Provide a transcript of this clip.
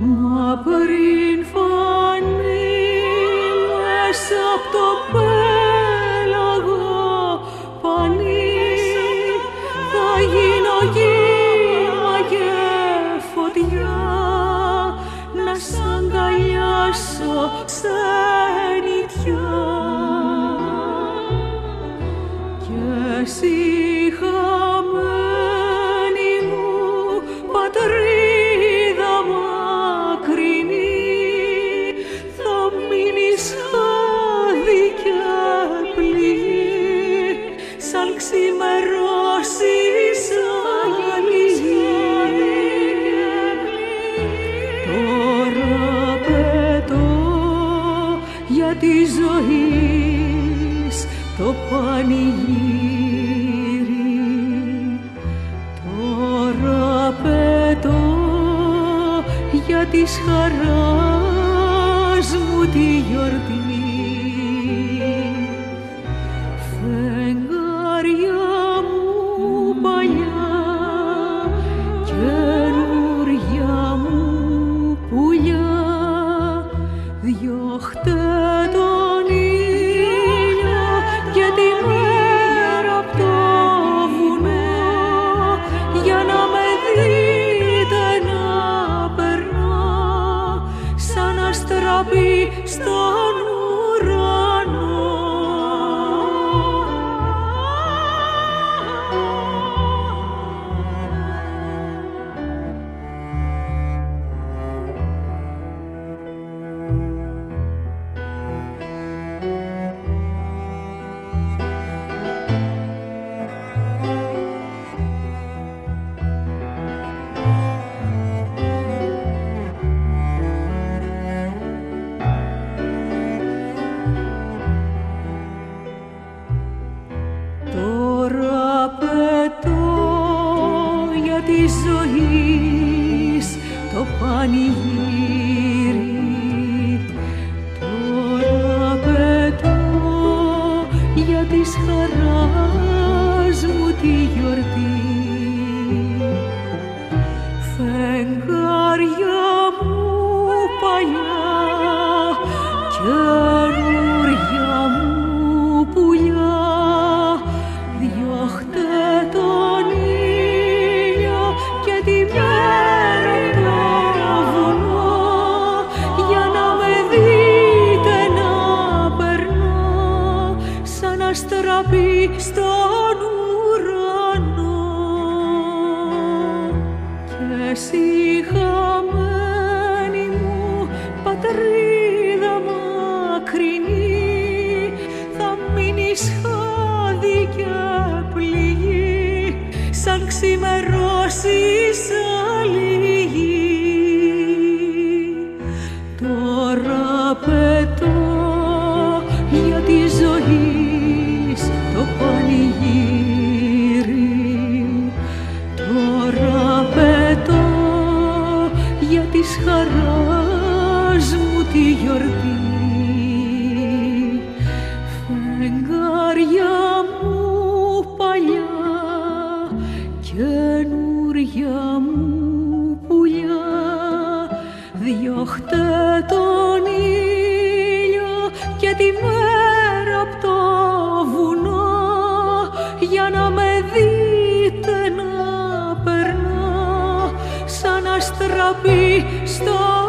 Μα πριν πατρίδα μακρινή θα μείνεις σαν δικιά πληγή σαν ξημερώσεις σαν Τώρα πετώ για τη ζωή το πανηγύρι. για τις χαράς μου τη γιορτή. αγάπη στα πατρίδα μακρινή θα μείνεις χάδι και πληγή σαν ξημερώσεις άλλη γη. Τώρα πέρα γιορτή. Φεγγάρια μου παλιά Καινούρια μου πουλιά. Διώχτε τον ήλιο και τη μέρα από το βουνό Για να με δείτε να περνά σαν αστραπή στο